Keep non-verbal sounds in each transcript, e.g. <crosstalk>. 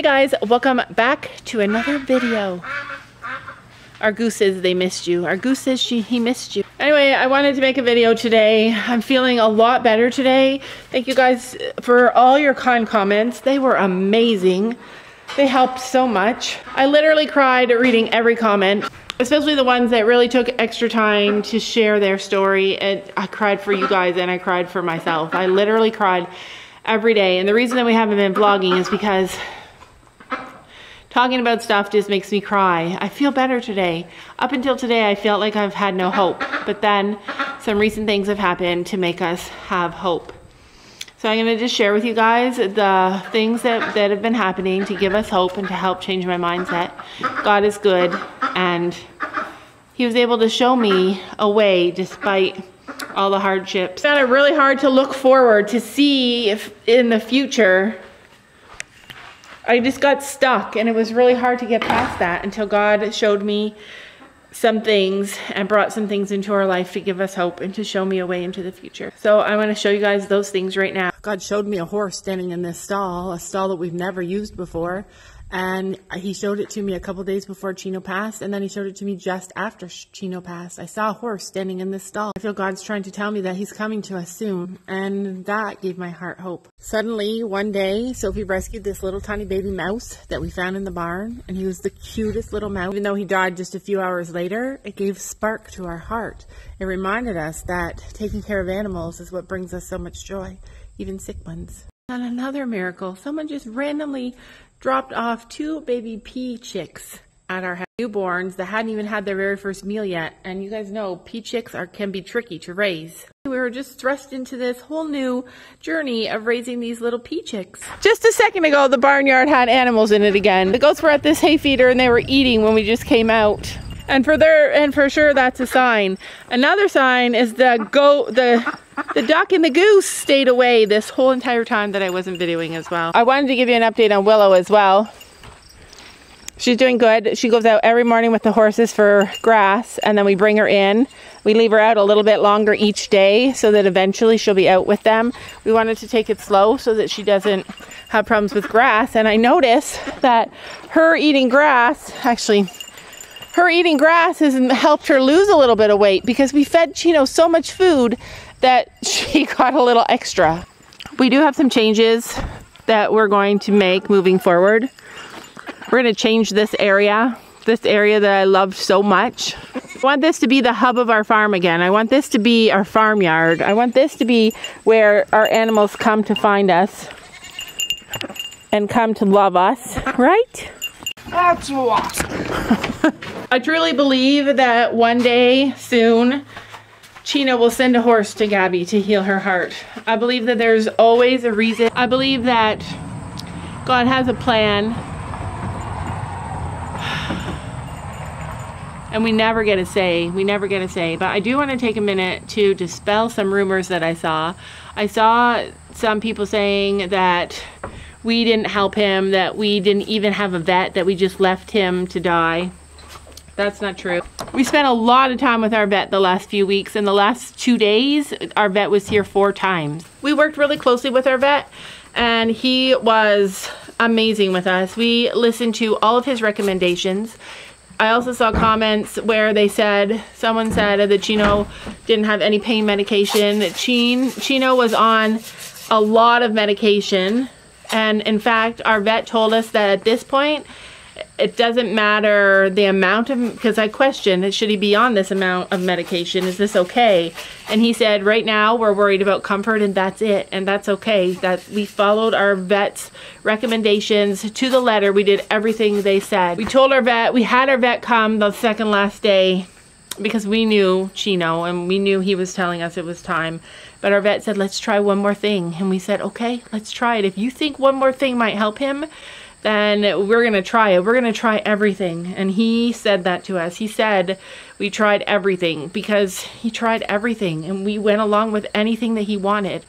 Hey guys, welcome back to another video. Our goose says they missed you. Our goose says she he missed you. Anyway, I wanted to make a video today. I'm feeling a lot better today. Thank you guys for all your kind comments. They were amazing. They helped so much. I literally cried reading every comment, especially the ones that really took extra time to share their story. And I cried for you guys and I cried for myself. I literally cried every day. And the reason that we haven't been vlogging is because talking about stuff just makes me cry. I feel better today. Up until today, I felt like I've had no hope. But then some recent things have happened to make us have hope. So I'm going to just share with you guys the things that, that have been happening to give us hope and to help change my mindset. God is good and he was able to show me a way despite all the hardships. Found it really hard to look forward to see if in the future I just got stuck and it was really hard to get past that until God showed me some things and brought some things into our life to give us hope and to show me a way into the future. So I want to show you guys those things right now. God showed me a horse standing in this stall, a stall that we've never used before. And he showed it to me a couple days before Chino passed, and then he showed it to me just after Chino passed. I saw a horse standing in this stall. I feel God's trying to tell me that he's coming to us soon, and that gave my heart hope. Suddenly, one day, Sophie rescued this little tiny baby mouse that we found in the barn, and he was the cutest little mouse. Even though he died just a few hours later, it gave spark to our heart. It reminded us that taking care of animals is what brings us so much joy, even sick ones. And another miracle, someone just randomly dropped off two baby pea chicks at our. Newborns that hadn't even had their very first meal yet. And you guys know pea chicks are can be tricky to raise. We were just thrust into this whole new journey of raising these little pea chicks. Just a second ago, the barnyard had animals in it again. The goats were at this hay feeder and they were eating when we just came out. And for there, and for sure, that's a sign. Another sign is the goat, the the duck and the goose stayed away this whole entire time that I wasn't videoing as well. I wanted to give you an update on Willow as well. She's doing good. She goes out every morning with the horses for grass and then we bring her in. We leave her out a little bit longer each day so that eventually she'll be out with them. We wanted to take it slow so that she doesn't have problems with grass. And I notice that her eating grass, actually, her eating grass has helped her lose a little bit of weight because we fed Chino so much food that <laughs> she got a little extra. We do have some changes that we're going to make moving forward. We're going to change this area, this area that I loved so much. I want this to be the hub of our farm again. I want this to be our farmyard. I want this to be where our animals come to find us and come to love us, right? That's awesome. <laughs> I truly believe that one day soon, Chino will send a horse to Gabby to heal her heart. I believe that there's always a reason. I believe that God has a plan <sighs> and we never get a say. We never get a say. But I do want to take a minute to dispel some rumors that I saw. I saw some people saying that we didn't help him, that we didn't even have a vet, that we just left him to die. That's not true. We spent a lot of time with our vet the last few weeks. In the last two days, our vet was here four times. We worked really closely with our vet and he was amazing with us. We listened to all of his recommendations. I also saw comments where they said, someone said that Chino didn't have any pain medication. Chin, Chino was on a lot of medication. And in fact, our vet told us that at this point, it doesn't matter the amount of, because I questioned, it, should he be on this amount of medication? Is this okay? And he said, right now we're worried about comfort and that's it. And that's okay. That we followed our vet's recommendations to the letter. We did everything they said. We told our vet, we had our vet come the second last day because we knew Chino and we knew he was telling us it was time. But our vet said, let's try one more thing. And we said, okay, let's try it. If you think one more thing might help him, then we're going to try it. We're going to try everything. And he said that to us. He said we tried everything because he tried everything and we went along with anything that he wanted.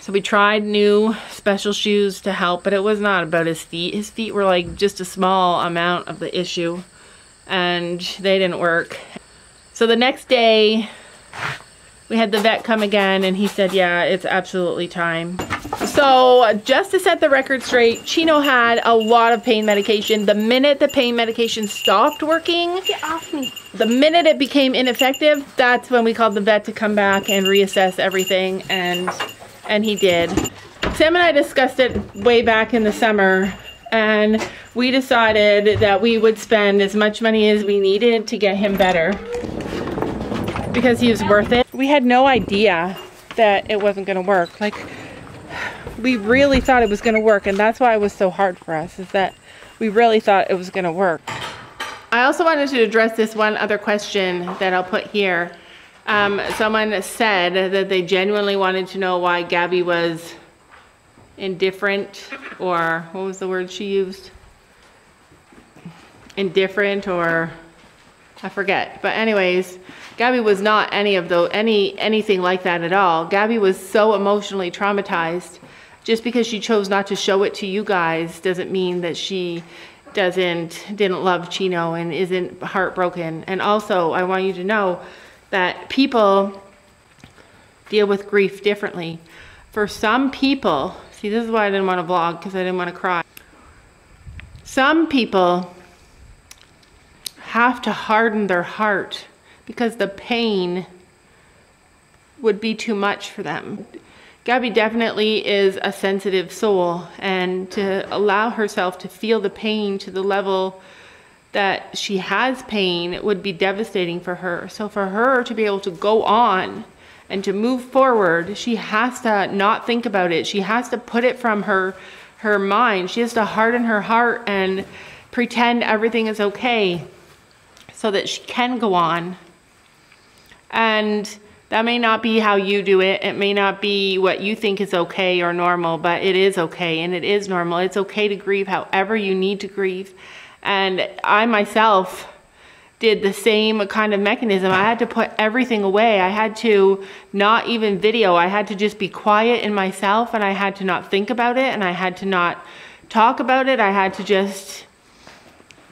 So we tried new special shoes to help, but it was not about his feet. His feet were like just a small amount of the issue and they didn't work. So the next day we had the vet come again and he said, yeah, it's absolutely time. So, just to set the record straight, Chino had a lot of pain medication. The minute the pain medication stopped working, Get off me. the minute it became ineffective, that's when we called the vet to come back and reassess everything and and he did. Sam and I discussed it way back in the summer and we decided that we would spend as much money as we needed to get him better because he was worth it. We had no idea that it wasn't going to work. Like we really thought it was going to work and that's why it was so hard for us is that we really thought it was going to work. I also wanted to address this one other question that I'll put here. Um, someone said that they genuinely wanted to know why Gabby was indifferent, or what was the word she used? Indifferent, or I forget. But anyways, Gabby was not any of those, any anything like that at all. Gabby was so emotionally traumatized. Just because she chose not to show it to you guys doesn't mean that she doesn't didn't love Chino and isn't heartbroken. And also, I want you to know that people deal with grief differently. For some people, see, this is why I didn't want to vlog because I didn't want to cry. Some people have to harden their heart because the pain would be too much for them. Gabby definitely is a sensitive soul, and to allow herself to feel the pain to the level that she has pain would be devastating for her. So, for her to be able to go on and to move forward, she has to not think about it. She has to put it from her her mind. She has to harden her heart and pretend everything is okay so that she can go on. And that may not be how you do it. It may not be what you think is okay or normal, but it is okay and it is normal. It's okay to grieve however you need to grieve. And I myself did the same kind of mechanism. I had to put everything away. I had to not even video. I had to just be quiet in myself and I had to not think about it and I had to not talk about it. I had to just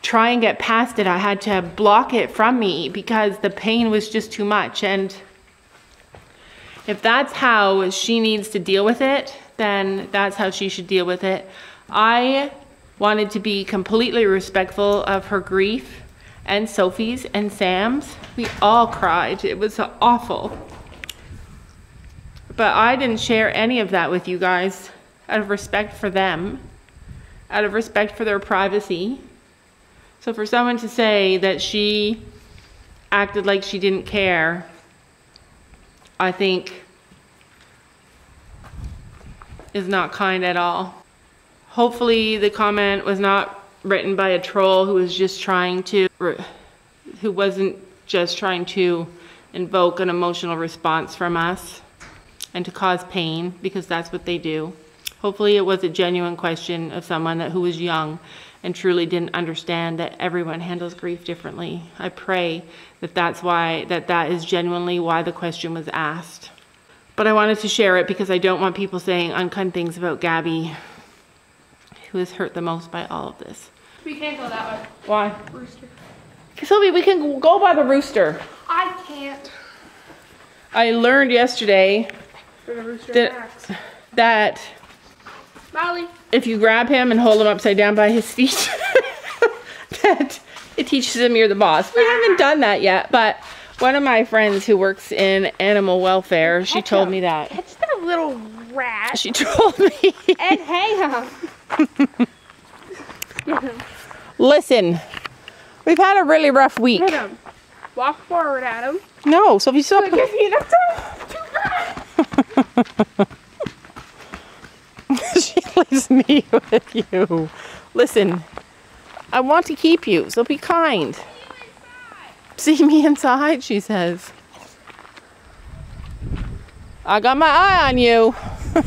try and get past it. I had to block it from me because the pain was just too much. And if that's how she needs to deal with it, then that's how she should deal with it. I wanted to be completely respectful of her grief and Sophie's and Sam's. We all cried. It was awful. But I didn't share any of that with you guys out of respect for them, out of respect for their privacy. So for someone to say that she acted like she didn't care, I think is not kind at all. Hopefully the comment was not written by a troll who was just trying to, who wasn't just trying to invoke an emotional response from us and to cause pain because that's what they do. Hopefully it was a genuine question of someone that, who was young and truly didn't understand that everyone handles grief differently. I pray that that's why, that that is genuinely why the question was asked. But I wanted to share it because I don't want people saying unkind things about Gabby, who is hurt the most by all of this. We can't go that way. Why? Rooster. Sylvie, we can go by the rooster. I can't. I learned yesterday For the rooster Did- that Molly. if you grab him and hold him upside down by his feet, <laughs> that it teaches him you're the boss. We haven't done that yet, but one of my friends who works in animal welfare, she told me that. Catch that little rat She <laughs> told me, and hang him. <laughs> Listen, we've had a really rough week. Hit him. Walk forward at him. No, Sophie, stop. Give me enough time. she leaves <laughs> me with you. Listen, I want to keep you, so be kind. See me inside, she says. I got my eye on you. <laughs>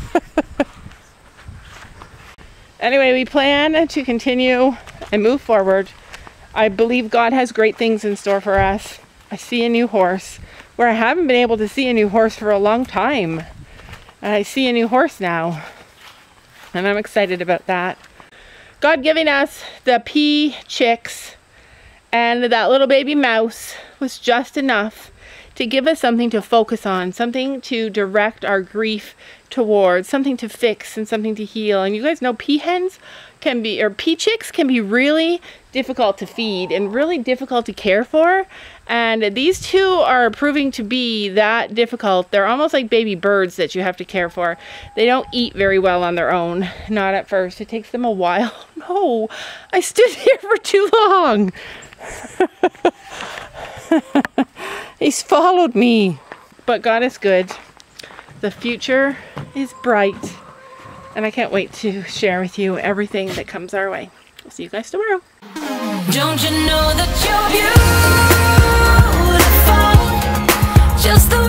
anyway, we plan to continue and move forward. I believe God has great things in store for us. I see a new horse where I haven't been able to see a new horse for a long time. And I see a new horse now and I'm excited about that. God giving us the pea chicks and that little baby mouse was just enough to give us something to focus on, something to direct our grief towards, something to fix and something to heal. And you guys know pea hens can be, or pea chicks can be really difficult to feed and really difficult to care for. And these two are proving to be that difficult. They're almost like baby birds that you have to care for. They don't eat very well on their own, not at first. It takes them a while. <laughs> No, I stood <laughs> here for too long. <laughs> He's followed me. But God is good. The future is bright. And I can't wait to share with you everything that comes our way. I'll see you guys tomorrow. Don't you know that you're beautiful? Just the